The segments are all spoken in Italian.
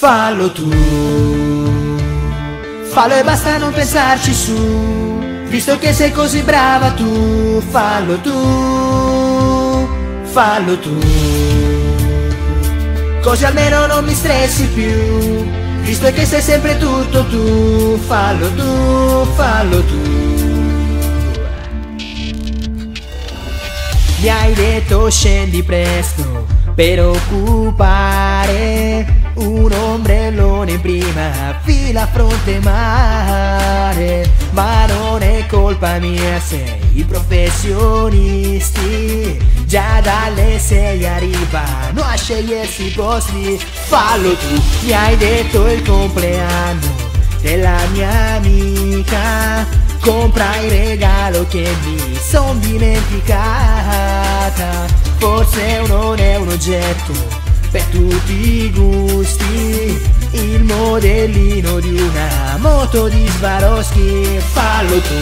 Fallo tu, fallo e basta non pensarci su, visto che sei così brava tu, fallo tu, fallo tu, così almeno non mi stressi più, visto che sei sempre tutto tu, fallo tu, fallo tu. Mi hai detto scendi presto per occupare un ombrellone in prima fila fronte mare Ma non è colpa mia se i professionisti. Già dalle sei arrivano a scegliersi i posti. Fallo tu, mi hai detto il compleanno della mia amica. Compra il regalo che mi son dimenticata. Forse non è un oggetto per tutti i gusti il modellino di una moto di Swarovski. Fallo tu.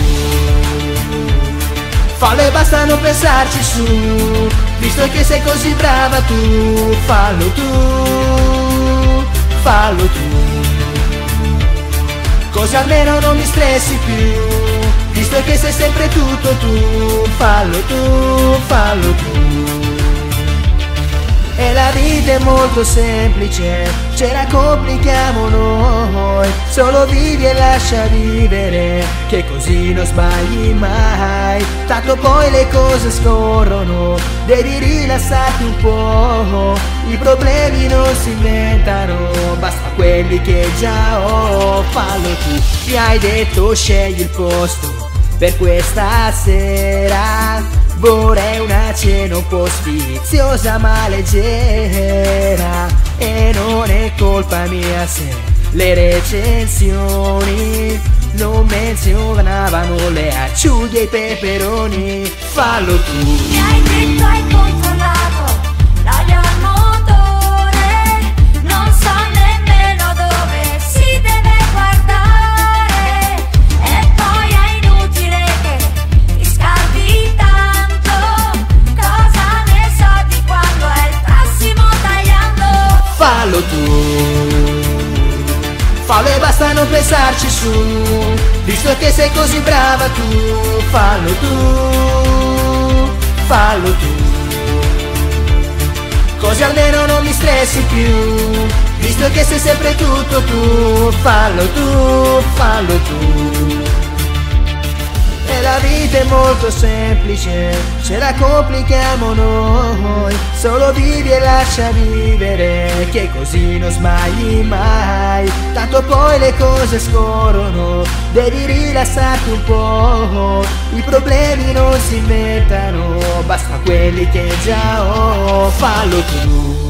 Fallo e basta non pensarci su visto che sei così brava tu. Fallo tu fallo tu. Così almeno non mi stressi più visto che sei sempre tutto tu. Fallo tu fallo tu vita è molto semplice, ce la complichiamo noi. Solo vivi e lascia vivere, che così non sbagli mai. Tanto poi le cose scorrono, devi rilassarti un po' I problemi non si inventano, basta quelli che già ho. Fallo tu, mi hai detto scegli il posto per questa sera Vorrei una cena un po' sfiziosa ma leggera E non è colpa mia se le recensioni non menzionavano le acciughe e i peperoni. Fallo tu. Mi hai detto hai controllato basta non pensarci su. Visto che sei così brava tu Fallo tu Fallo tu. Così almeno non mi stressi più. Visto che sei sempre tutto tu Fallo tu, fallo tu vita è molto semplice, ce la complichiamo noi. Solo vivi e lascia vivere, che così non sbagli mai. Tanto poi le cose scorrono, devi rilassarti un po' I problemi non si inventano, basta quelli che già ho. Fallo tu